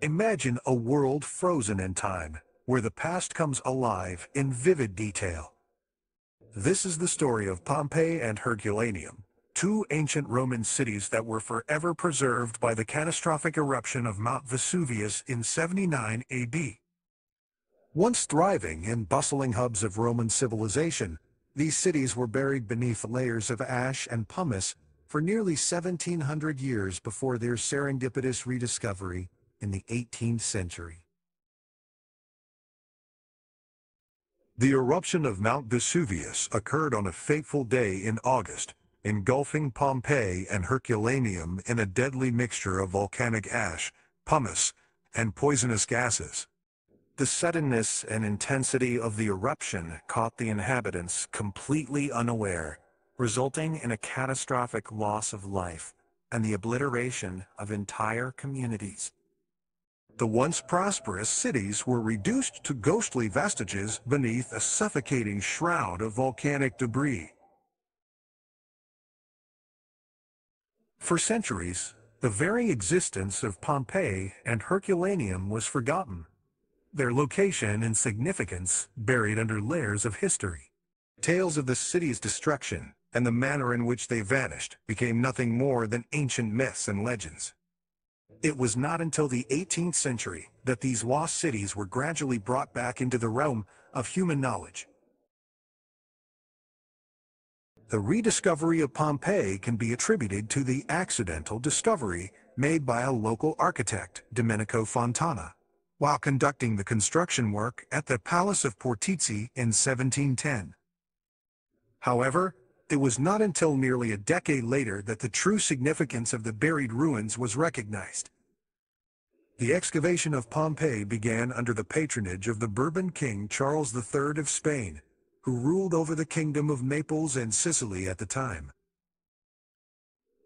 Imagine a world frozen in time, where the past comes alive in vivid detail. This is the story of Pompeii and Herculaneum, two ancient Roman cities that were forever preserved by the catastrophic eruption of Mount Vesuvius in 79 AD. Once thriving and bustling hubs of Roman civilization, these cities were buried beneath layers of ash and pumice for nearly 1700 years before their serendipitous rediscovery in the 18th century. The eruption of Mount Vesuvius occurred on a fateful day in August, engulfing Pompeii and Herculaneum in a deadly mixture of volcanic ash, pumice, and poisonous gases. The suddenness and intensity of the eruption caught the inhabitants completely unaware, resulting in a catastrophic loss of life and the obliteration of entire communities. The once prosperous cities were reduced to ghostly vestiges beneath a suffocating shroud of volcanic debris. For centuries, the very existence of Pompeii and Herculaneum was forgotten, their location and significance buried under layers of history. Tales of the city's destruction and the manner in which they vanished became nothing more than ancient myths and legends. It was not until the 18th century that these lost cities were gradually brought back into the realm of human knowledge. The rediscovery of Pompeii can be attributed to the accidental discovery made by a local architect, Domenico Fontana, while conducting the construction work at the Palace of Portici in 1710. However, it was not until nearly a decade later that the true significance of the buried ruins was recognized. The excavation of Pompeii began under the patronage of the Bourbon king Charles III of Spain, who ruled over the kingdom of Naples and Sicily at the time.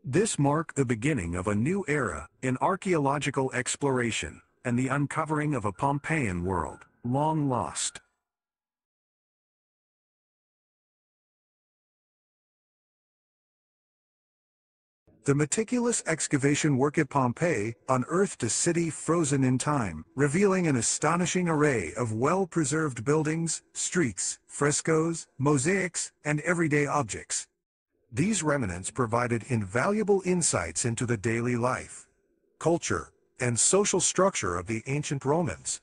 This marked the beginning of a new era in archaeological exploration and the uncovering of a Pompeian world, long lost. The meticulous excavation work at Pompeii unearthed a city frozen in time, revealing an astonishing array of well-preserved buildings, streets, frescoes, mosaics, and everyday objects. These remnants provided invaluable insights into the daily life, culture, and social structure of the ancient Romans.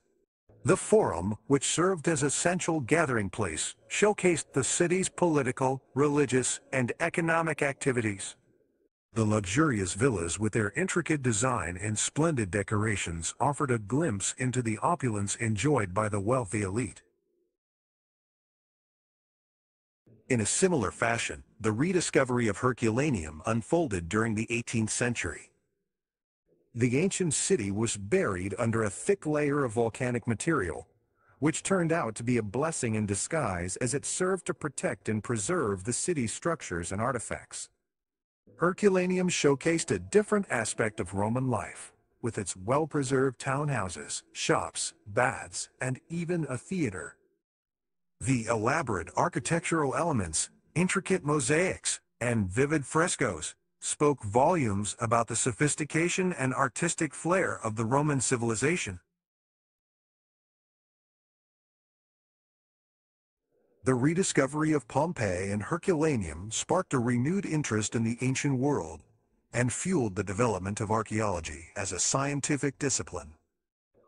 The Forum, which served as a central gathering place, showcased the city's political, religious, and economic activities. The luxurious villas with their intricate design and splendid decorations offered a glimpse into the opulence enjoyed by the wealthy elite. In a similar fashion, the rediscovery of Herculaneum unfolded during the 18th century. The ancient city was buried under a thick layer of volcanic material, which turned out to be a blessing in disguise as it served to protect and preserve the city's structures and artifacts. Herculaneum showcased a different aspect of Roman life, with its well-preserved townhouses, shops, baths, and even a theater. The elaborate architectural elements, intricate mosaics, and vivid frescoes spoke volumes about the sophistication and artistic flair of the Roman civilization. The rediscovery of Pompeii and Herculaneum sparked a renewed interest in the ancient world and fueled the development of archaeology as a scientific discipline.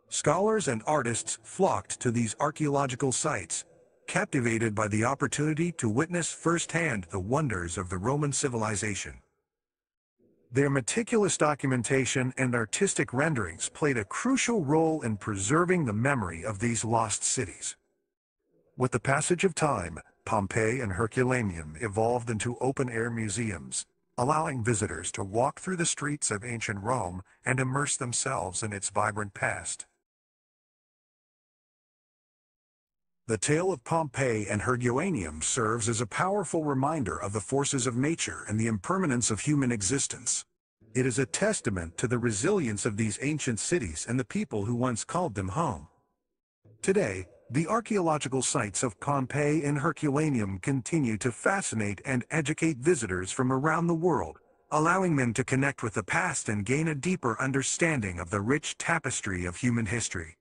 Scholars and artists flocked to these archaeological sites, captivated by the opportunity to witness firsthand the wonders of the Roman civilization. Their meticulous documentation and artistic renderings played a crucial role in preserving the memory of these lost cities. With the passage of time, Pompeii and Herculaneum evolved into open-air museums, allowing visitors to walk through the streets of ancient Rome and immerse themselves in its vibrant past. The tale of Pompeii and Herculaneum serves as a powerful reminder of the forces of nature and the impermanence of human existence. It is a testament to the resilience of these ancient cities and the people who once called them home. Today, the archaeological sites of Pompeii and Herculaneum continue to fascinate and educate visitors from around the world, allowing them to connect with the past and gain a deeper understanding of the rich tapestry of human history.